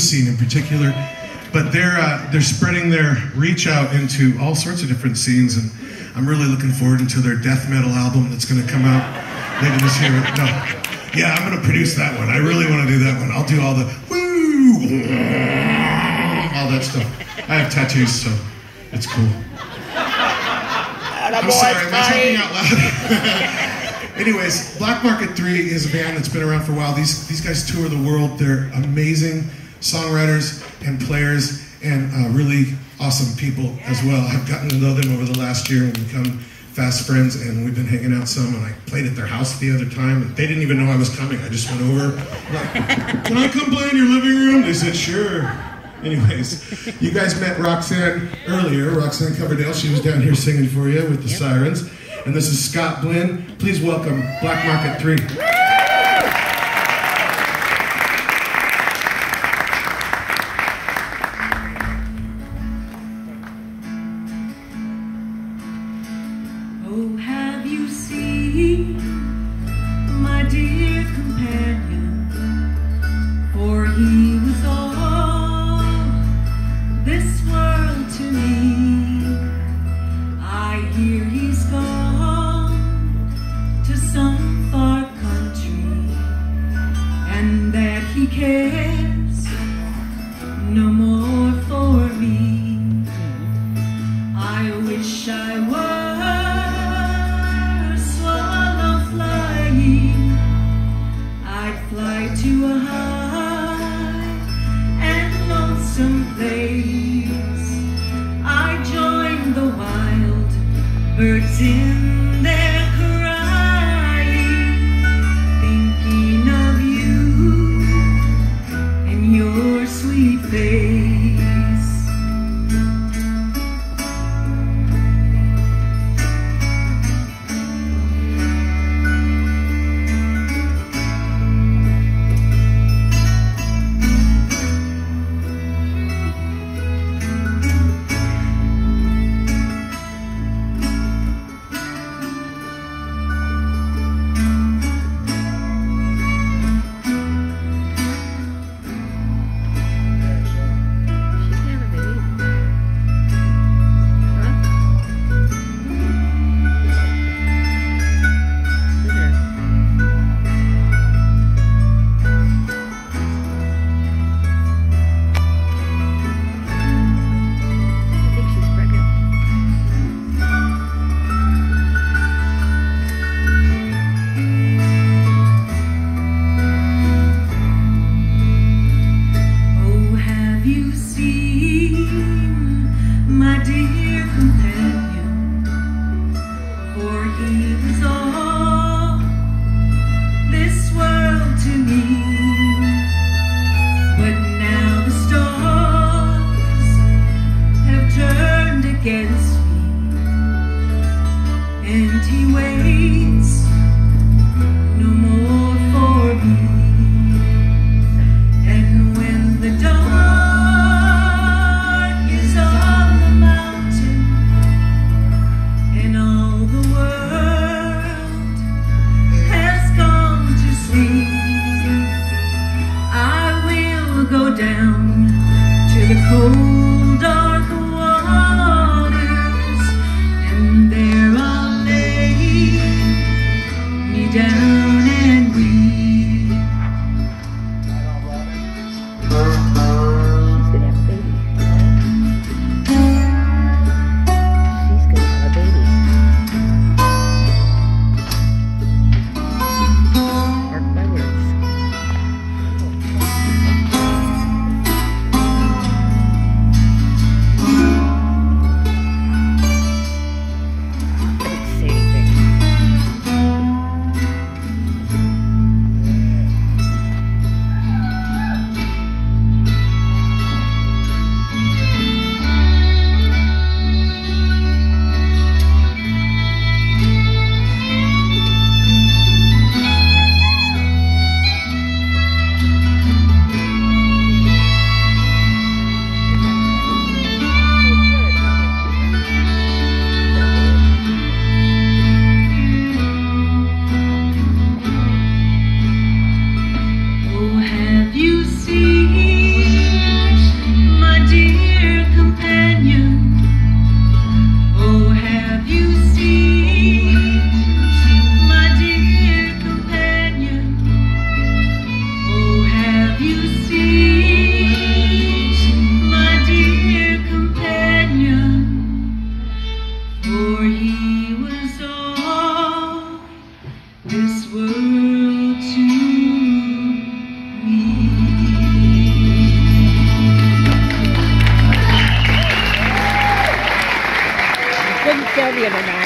blues scene in particular. But they're uh, they're spreading their reach out into all sorts of different scenes, and I'm really looking forward to their death metal album that's going to come out later this year. No, yeah, I'm going to produce that one. I really want to do that one. I'll do all the woo, all that stuff. I have tattoos, so it's cool. I'm sorry, am I talking out loud? Anyways, Black Market 3 is a band that's been around for a while. These, these guys tour the world. They're amazing songwriters and players and uh, really awesome people as well. I've gotten to know them over the last year and become fast friends, and we've been hanging out some. And I played at their house the other time, and they didn't even know I was coming. I just went over, like, "Can I come play in your living room?" They said, "Sure." Anyways, you guys met Roxanne earlier. Roxanne Coverdale. She was down here singing for you with the sirens. And this is Scott Blinn. Please welcome Black Market 3. My dear companion? For he was all this world to me. I hear he's gone to some far country, and that he cares no more for me. I wish I birds in to mouth.